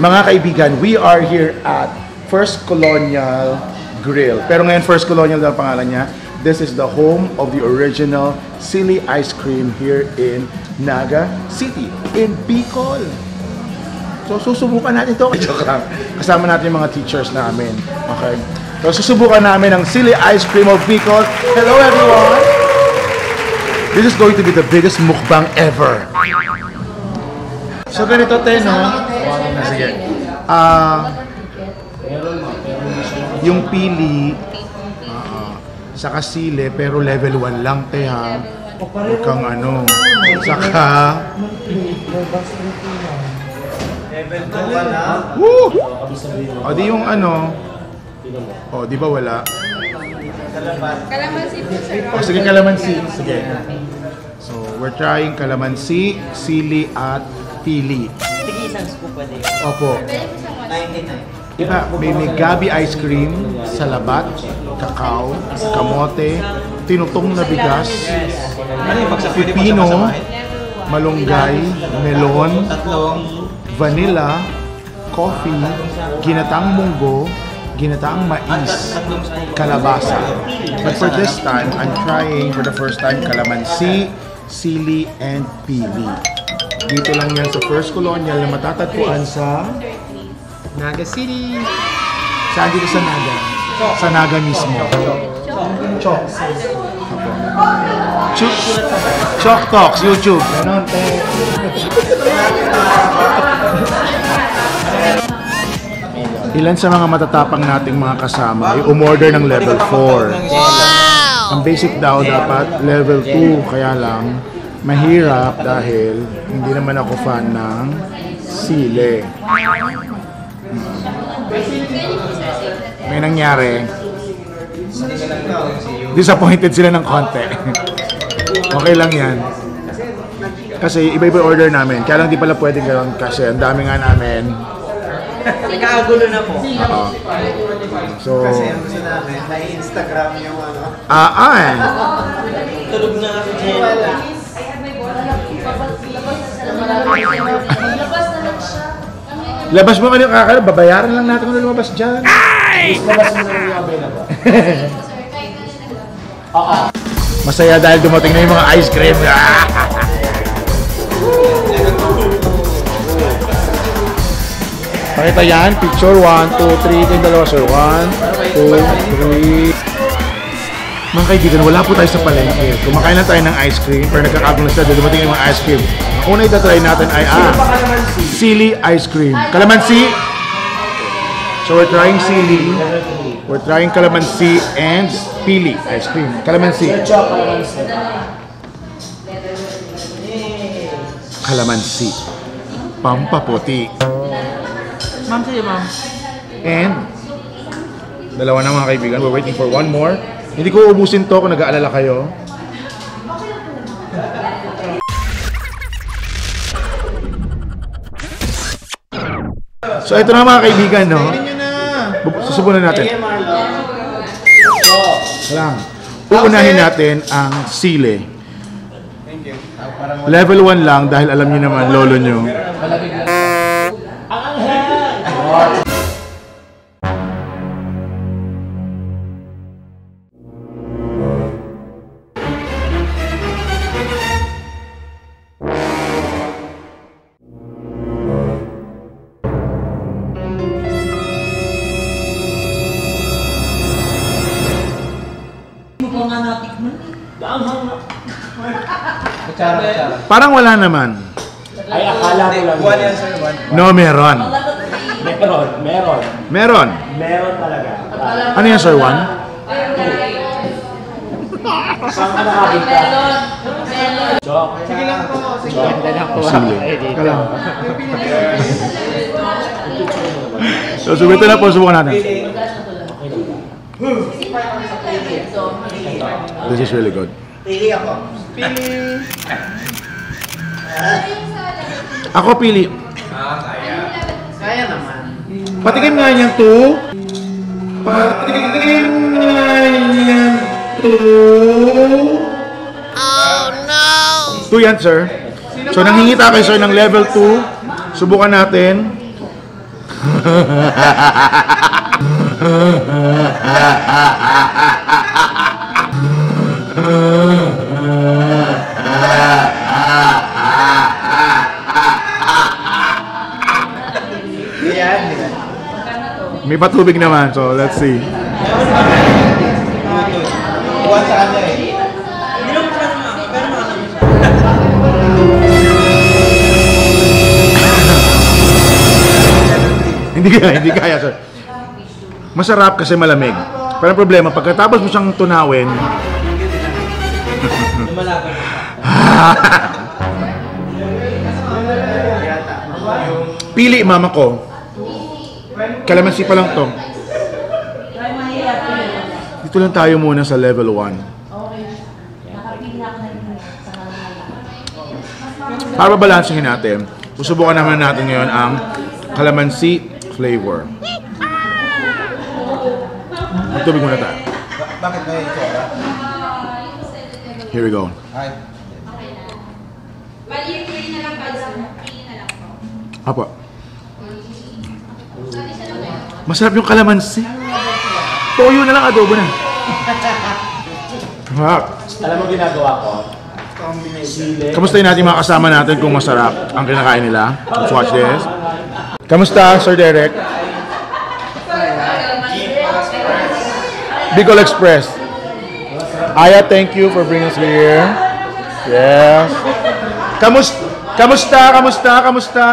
Mga kaibigan, we are here at First Colonial Grill. Pero ngayon First Colonial daw ang pangalan niya. This is the home of the original Silly Ice Cream here in Naga City, in Bicol. So susubukan natin ito. Joke lang. Kasama natin yung mga teachers namin. Okay? So susubukan namin ang Silly Ice Cream of Bicol. Hello everyone! This is going to be the biggest mukbang ever. So ganito te, no? Sige. Ah, yung pili, ah, sa kasile, pero level 1 lang te ha. Huwag kang ano. Saka, Level 2 ka na. woo! O di yung ano, o di ba wala? Kalamansi po, sir. O sige kalamansi. Sige. So, we're trying kalamansi, sili, at pili. Isang scoop pwede. Opo. 99. Diba, may, may gabi ice cream, salabat, kakao, kamote, tinutong na bigas, Ano pipino, malunggay, melon, vanilla, coffee, ginataang munggo, ginataang mais, scoop. kalabasa. But for this time, I'm trying for the first time kalamansi, sili, and pili. Dito lang yan sa First Colonial na matatagpuan sa Naga City. Saan dito sa Naga? Sa Naga mismo. Chok. Chok. Chok Talks, YouTube. Ganon. Ilan sa mga matatapang nating mga kasama ay umorder ng level 4. Ang basic daw dapat level 2, kaya lang mahirap dahil hindi naman ako fan ng sile. May nangyari. Disappointed sila ng konti. okay lang yan. Kasi iba-iba order namin. Kaya lang di pala pwedeng gano'n kasi ang dami nga namin. Nagkakagulo na po. Oo. So, Kasi ang gusto namin, na-Instagram yung ano. ah, ah eh. Tulog na kasi Jen. Labas mo kanyo kakala, babayaran lang natin kung lumabas dyan. Masaya dahil dumating na yung mga ice cream. Pakita yan, picture 1, 2, 3, kayong dalawa sir. 1, 2, 3. Mga kaibigan, wala po tayo sa palengke. Kumakain lang tayo ng ice cream, pero nagkakagulo sila, dumating yung mga ice cream. Ang una itatry natin ay, ah, Silly ice cream. Calamansi. So we're trying sili. We're trying calamansi and pili ice cream. Calamansi. Calamansi. Pampaputi. Ma'am, sige ma'am. And dalawa na mga kaibigan. We're waiting for one more. Hindi ko ubusin to kung nag-aalala kayo. So ito na mga kaibigan, no? Bu- Susubunan natin. Lang. Uunahin natin ang sile. Level 1 lang dahil alam niyo naman, lolo niyo. Kutsara, kutsara. Parang wala naman. Ay, akala ko lang. One yan, sir. One. No, meron. Meron, meron. Meron. Meron talaga. Ano yan, Sir Juan? Saan ka nakabita? Joke. Sige lang po. Sige lang. Po. Ka lang. So, so ito na po, subukan natin. This is really good. Pili ako. Ako pili. Kaya naman. Patikim nga niyan to. Patikim nga niyan to. Oh no! Two yan, sir. So, nanghingita kayo, sir, ng level 2. Subukan natin. May patubig naman, so let's see. Buwan sa. Hindi kaya, hindi kaya, sir. Masarap kasi malamig. Pero problema, pagkatapos mo siyang tunawin, pili mama ko. Kalamansi pa lang to. Dito lang tayo muna sa level 1. Para balansehin natin, susubukan naman natin ngayon ang calamansi flavor. Magtubig muna tayo. Bakit may itsura? Here we go. Ay. Bali yung free na lang pa. Free na lang po. Apo. Masarap yung kalamansi. Toyo na lang, adobo na. Sarap. Alam mo ginagawa ko? Sili. Kamustahin natin mga kasama natin kung masarap ang kinakain nila. Let's watch this. Kamusta, Sir Derek? Bicol Express. Aya, thank you for bringing us here. Yes. Kamusta? Kamusta? Kamusta? Kamusta?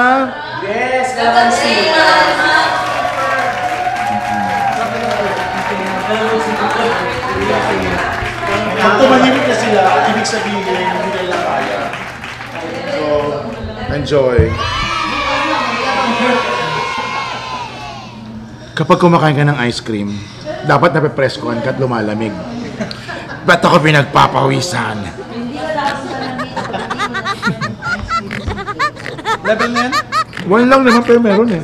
Yes, kalamansi. Pag tumahimik na sila, ibig sabihin, hindi nila kaya. So, enjoy. Kapag kumakain ka ng ice cream, dapat napepreskohan ka at lumalamig. Ba't ako pinagpapawisan? Level na yan? One lang naman pero meron eh.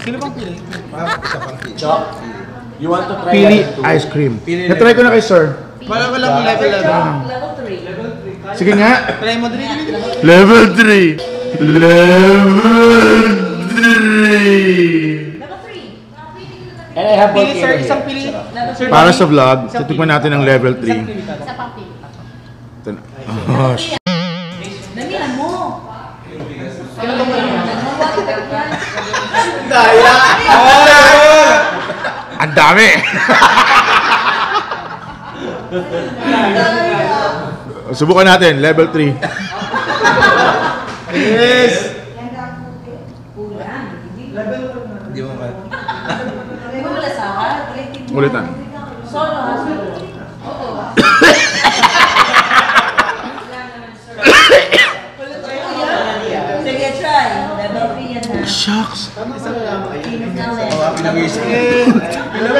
Sino bang pili? Ah, isa pang pili. You want to try Pili ice cream. Pili Na-try ko na kay sir. Wala ko lang level level. Sige nga. Try mo, dali, dali, dali. Level 3. Level 3. And I have Pili, volcano sir. here. Isang pili. Sir, Para sa vlog, pili. natin ang level 3. Isa pang pili. Ito na. Oh, sh- Damihan mo. Daya! Ang dami! Subukan natin, level 3. Yes! Hindi mo ba? Ulitan. Solo ha, solo. Sige, try. Level 3 yan ha. Shucks. Oh, pinag-iisip. Sobrang Parang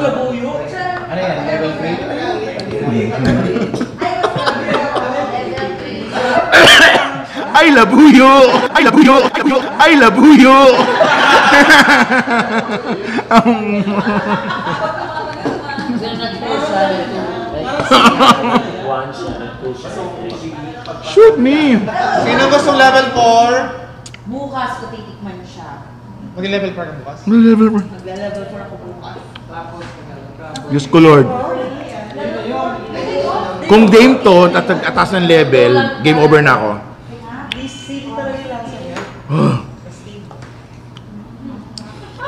labuyo. Ano yan? Level 3? Ay, labuyo! Shoot me! Sino gustong level 4? Bukas ko titikman siya. Mag-level 4 ka bukas? Ano level ba? Magla-level 4 ako bukas. Diyos ko, Lord. Kung game to at atas ng level, game over na ako. This city talaga yung lasa niya.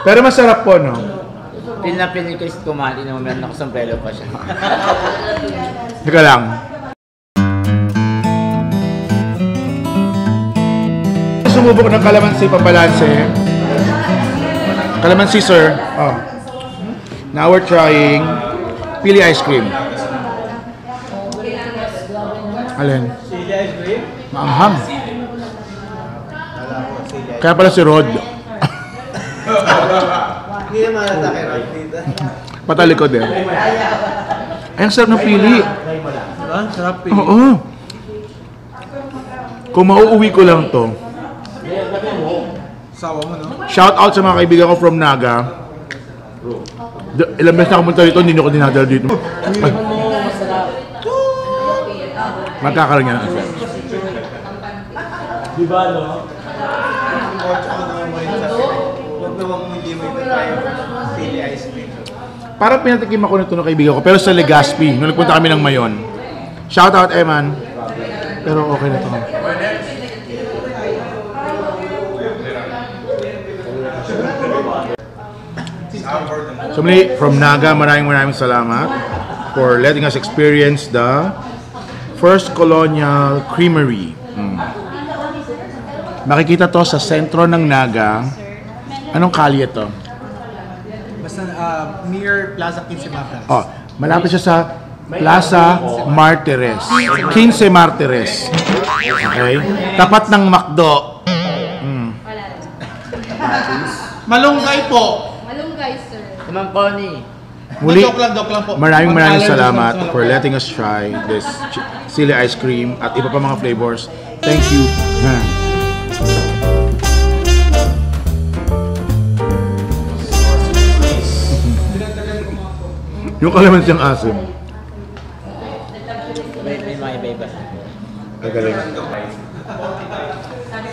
Pero masarap po, no? Pin na pin ni Chris kumali na meron ako sombrero pa siya. Teka lang. Sumubok ng kalamansi pabalanse. Kalamansi, sir. Oh. Now we're trying pili ice cream. Alin? Chili ice cream? Maanghang. Kaya pala si Rod. Hindi naman right dito. Patalikod eh. Ay, ang sarap ng pili. Ah, sarap pili. Oo. Kung mauuwi ko lang to, Sawa mo, no? Shout out sa mga kaibigan ko from Naga. D- ilang beses na ako punta dito, hindi nyo ko dinadala dito. Ay. Magkakaroon yan. Di ba, no? Parang pinatikim ako nito ng kaibigan ko, pero sa Legazpi, nung nagpunta kami ng Mayon. Shout out, Eman. Pero okay na to. So muli, from Naga, maraming maraming salamat for letting us experience the First Colonial Creamery. Mm. Makikita to sa sentro ng Naga. Anong kalye to? Basta uh, near Plaza 15 Maplas. Oh, malapit siya sa Plaza Martires. 15 Martires. Okay? Tapat ng McDo. Malunggay po! Malunggay, sir. Naman Connie. Muli, joke lang, joke lang po. maraming maraming salamat sa for letting us try this ch- sili ice cream at iba pa mga flavors. Thank you. Yung kalamansi ang asim. May, may mga iba-iba. Magaling.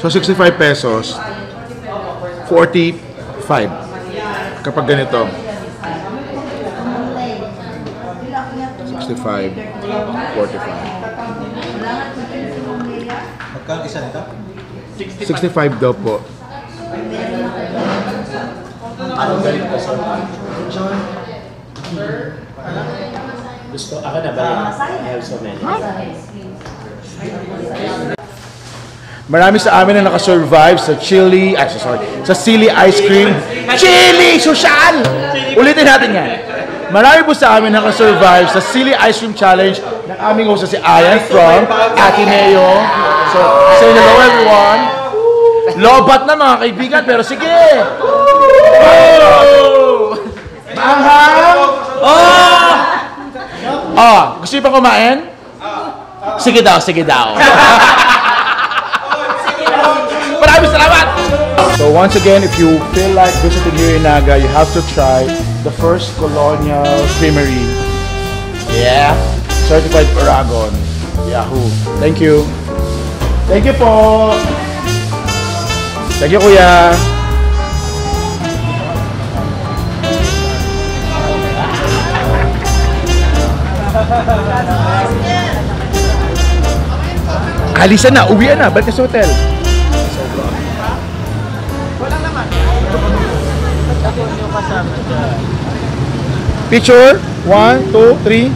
So 65 pesos, 45 kapag ganito. 65, 45. Magkano isa nito? 65 daw po. Gusto, ako na ba? I have so many. Marami sa amin ang nakasurvive sa chili, ay sorry, sa silly ice cream. Chili! Social! Ulitin natin yan. Marami po sa amin nakasurvive sa silly ice cream challenge ng aming host na si Ayan from Ateneo. So, say hello everyone. Lobat na mga kaibigan, pero sige! Oh! Maanghang! Oh! Oh, gusto niyo pa kumain? Sige daw, sige daw. Maraming salamat! So once again, if you feel like visiting here in Naga, you have to try the first colonial creamery. Yeah. Certified Paragon. Yahoo. Thank you. Thank you po. Thank you, kuya. Alisan na, uwian na, balik sa hotel. Picture, one, two, three.